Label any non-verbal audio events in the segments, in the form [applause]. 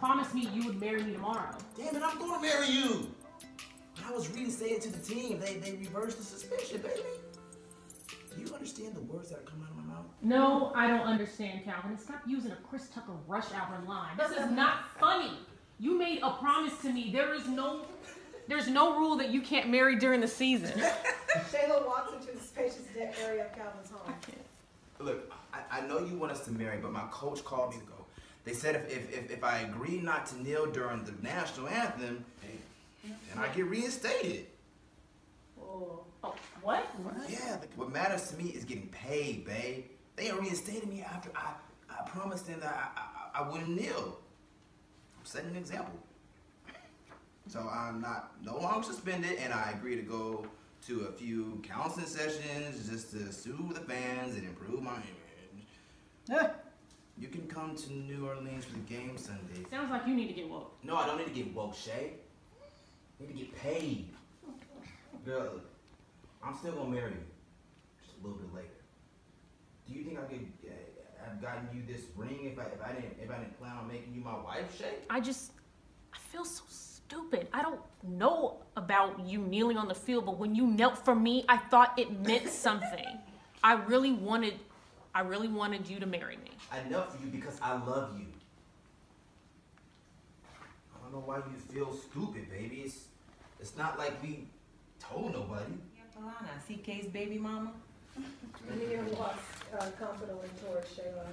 promised me you would marry me tomorrow. Damn it, I'm gonna marry you. When I was reading Say It to the team, they, they reversed the suspicion, baby. Do you understand the words that are coming out of my mouth? No, I don't understand, Calvin. Stop using a Chris Tucker rush hour line. This is not funny. You made a promise to me. There is no there's no rule that you can't marry during the season. [laughs] Shayla walks into the spacious deck area of Calvin's home. I Look, I, I know you want us to marry, but my coach called me to go. They said if, if, if, if I agree not to kneel during the national anthem, then I get reinstated. Oh, oh what? Yeah, the, what matters to me is getting paid, babe. They reinstated me after I, I promised them that I, I, I wouldn't kneel. I'm setting an example. So I'm not no longer suspended, and I agree to go to a few counseling sessions just to soothe the fans and improve my image. You can come to New Orleans for the game Sunday. Sounds like you need to get woke. No, I don't need to get woke, Shay. I need to get paid. Girl, I'm still gonna marry you. Just a little bit later. Do you think I could uh, have gotten you this ring if I if I didn't if I didn't plan on making you my wife, Shay? I just I feel so stupid. I don't know about you kneeling on the field, but when you knelt for me, I thought it meant something. I really wanted I really wanted you to marry me. I knelt for you because I love you. I don't know why you feel stupid, baby. It's it's not like we told nobody. Alana, CK's baby mama. [laughs] Mia walks uh, confidently towards Shayla.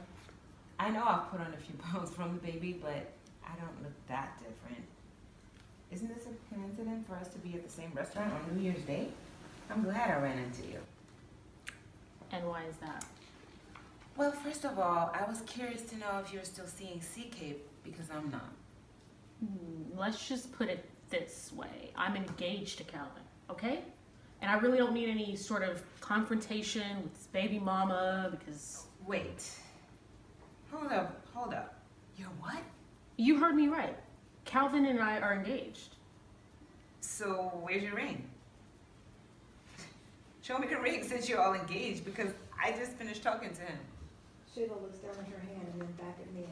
I know I've put on a few [laughs] pounds from the baby, but I don't look that different. Isn't this a coincidence for us to be at the same restaurant on New Year's Day? I'm glad I ran into you. And why is that? Well, first of all, I was curious to know if you're still seeing CK because I'm not. Hmm, Let's just put it this way. I'm engaged to Calvin, okay? And I really don't need any sort of confrontation with his baby mama because Wait. Hold up, hold up. You're what? you heard me right. Calvin and I are engaged. So where's your ring? [laughs] Show me the ring since you're all engaged because I just finished talking to him. Shayla looks down at her hand and then back at Mia.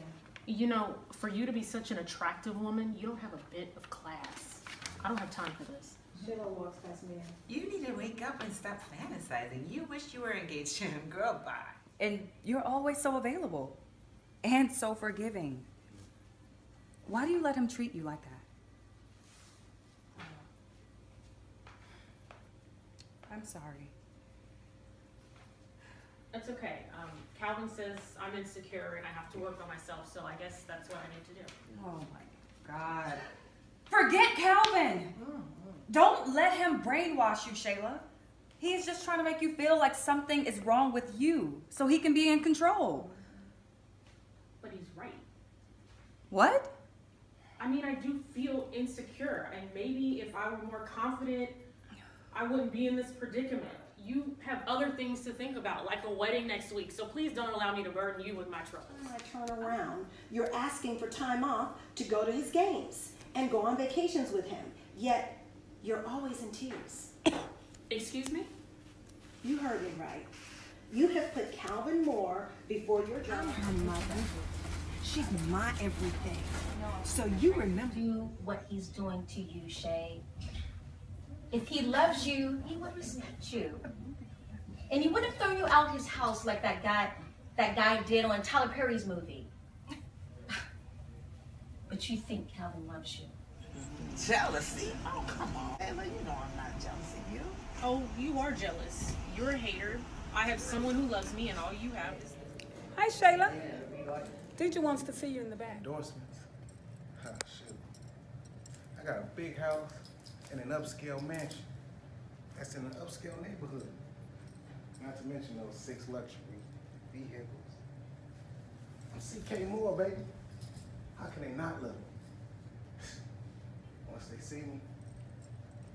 You know, for you to be such an attractive woman, you don't have a bit of class. I don't have time for this. Shayla walks past Mia. You need to wake up and stop fantasizing. You wish you were engaged to him. Girl, bye. And you're always so available and so forgiving. Why do you let him treat you like that? I'm sorry. That's okay. Um, Calvin says I'm insecure and I have to work on myself, so I guess that's what I need to do. Oh my God. Forget Calvin! Don't let him brainwash you, Shayla. He's just trying to make you feel like something is wrong with you so he can be in control. But he's right. What? I mean, I do feel insecure, and maybe if I were more confident, I wouldn't be in this predicament. You have other things to think about, like a wedding next week, so please don't allow me to burden you with my troubles. When I turn around, you're asking for time off to go to his games and go on vacations with him. Yet, you're always in tears. [coughs] Excuse me? You heard me right. You have put Calvin Moore before your job. I'm her mother. She's my everything. So you remember. what he's doing to you, Shay. If he loves you, he would respect you. And he wouldn't have thrown you out his house like that guy that guy did on Tyler Perry's movie. But you think Calvin loves you. Jealousy? Oh, come on, Ella. You know I'm not jealous of you. Oh, you are jealous. You're a hater. I have someone who loves me, and all you have is. Hi, Shayla. Teacher wants to see you in the back. Endorsements. Ah, shoot. I got a big house and an upscale mansion. That's in an upscale neighborhood. Not to mention those six luxury vehicles. I'm CK Moore, baby. How can they not love me? [laughs] Once they see me,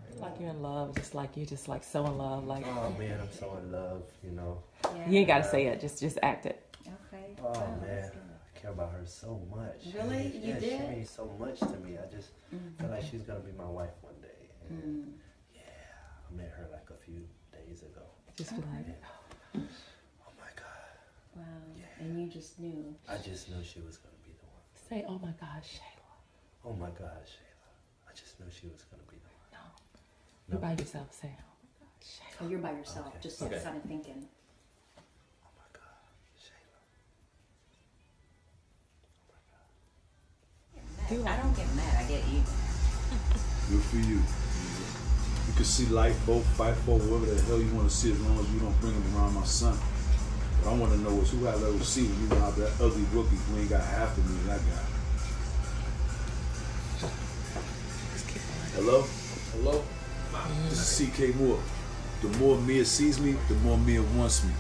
they Like you're in love, just like you're just like so in love. Like Oh man, I'm so in love, you know. you ain't gotta say it. Just just act it. Okay. Oh man, I care about her so much. Really? You yeah, did? She means so much to me. I just feel like mm-hmm. she's gonna be my wife one day. And Mm. yeah, I met her like a few days ago. Just be like, And, oh my God, Wow. Yeah. And you just knew. I just knew she was gonna be the one. say, oh my gosh, Shayla. Oh my God, Shayla. I just knew she was gonna be the one. No. You're by yourself, Sam. Oh, my gosh. Shayla. you're by yourself. Just Okay. started thinking. Oh my god, Shayla. Oh my god. I don't get mad. I get even. Good for you. You can see life both fight for whatever the hell you want to see as long as you don't bring him around my son. What I want to know is who I let her see when you out that ugly rookie who ain't got half the mean I got. Hello? Hello? This is CK Moore. The more Mia sees me, the more Mia wants me.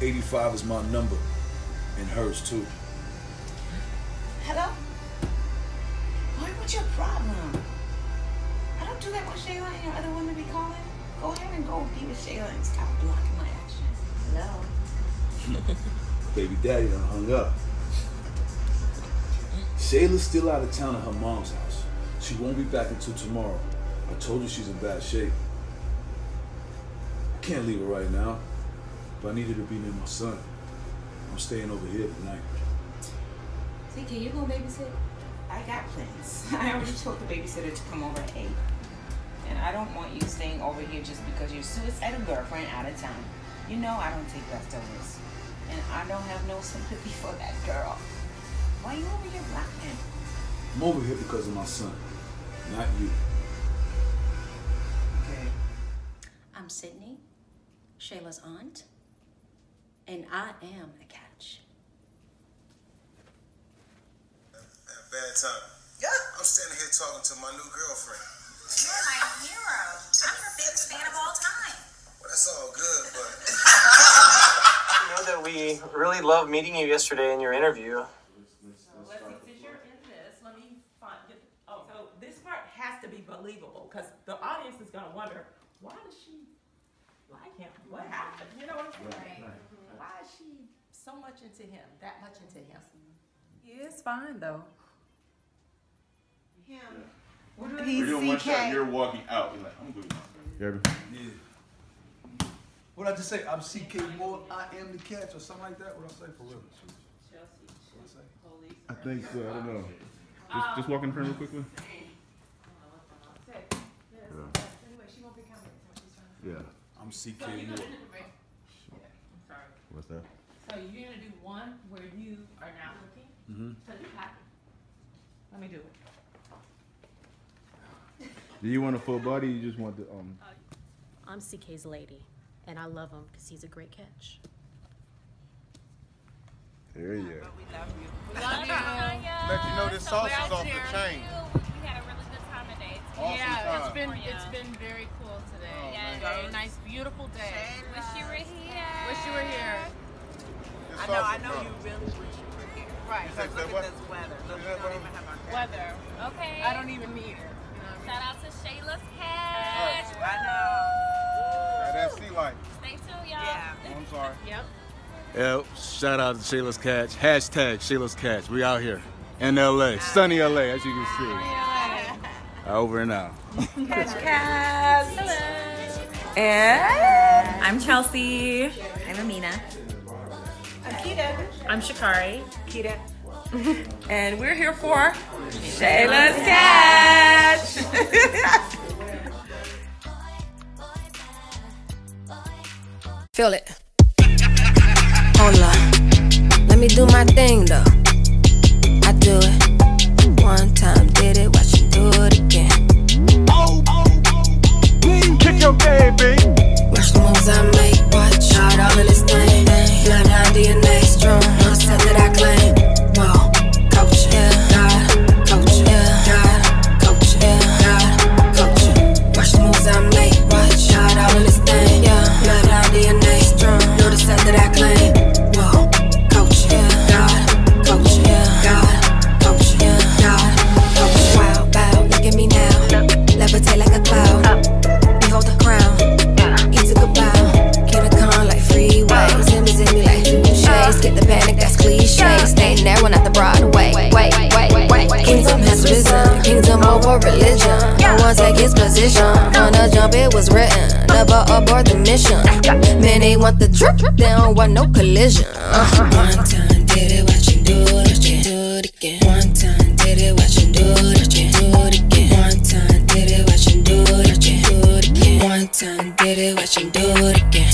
85 is my number. And hers too. Hello? Boy, what's your problem? I don't do that with Shayla and your other women be calling. Go ahead and go be with Shayla and stop blocking my action. Hello? [laughs] Baby daddy done hung up. Shayla's still out of town at her mom's house. She won't be back until tomorrow. I told you she's in bad shape. I can't leave her right now, but I need her to be near my son. I'm staying over here tonight. See, can you go babysit? I got plans. [laughs] I already told the babysitter to come over at 8. And I don't want you staying over here just because your suicidal girlfriend out of town. You know I don't take leftovers. And I don't have no sympathy [laughs] for that girl. Why are you over here blocking? I'm over here because of my son, not you. Okay. I'm Sydney, Shayla's aunt, and I am a catch. Bad time. Yeah. I'm standing here talking to my new girlfriend. You're my that's all good, but [laughs] You know that we really loved meeting you yesterday in your interview. Let's see, since you're in this, let me find, oh, so this part has to be believable, because the audience is gonna wonder, why does she like him? What happened? You know what I'm saying? Mm-hmm. Why is she so much into him, that much into him? He is fine though. Him. We're doing one shot. You're walking out. You're like, I'm good. Yeah. What I just say? I'm CK Moore. I am the catch, or something like that. What I say for real? What I say? I think so. I don't know. Just, just walk in front real quickly. Yeah. I'm CK Moore. [laughs] Sorry. What's that? So you're gonna do one where you are now looking Mhm. to the top. Let me do it. Do you want a full body? Or you just want the um? I'm CK's lady, and I love him because he's a great catch. There you go. Love you. Let you know this sauce is off the chain. We had a really good time today. Awesome yeah, time. it's been it's been very cool today. Oh, yeah, man. very nice, beautiful day. Wish you were here. Wish you were here. This I know, I know you really wish you were here. Right, You said look that what? at this weather. Look, Is we don't even have our Weather. Okay. I don't even need it. Shout out to Shayla's Yeah, shout out to Shayla's Catch. Hashtag Shayla's Catch. We out here in LA, sunny LA, as you can see. Over and out. Catch Cats. Hello. And I'm Chelsea. I'm Amina. I'm Kita. I'm Shakari. Kita. [laughs] and we're here for Shayla's Catch. [laughs] Feel it. Let me do my thing though. was written. Never abort the mission. Many want the trip, they don't want no collision. Uh-huh. One time did it, watch him do it again. Do it again. One time did it, watch him do it again. Do it again. One time did it, watch him do it again. Do it again. One time did it, watch him do it again.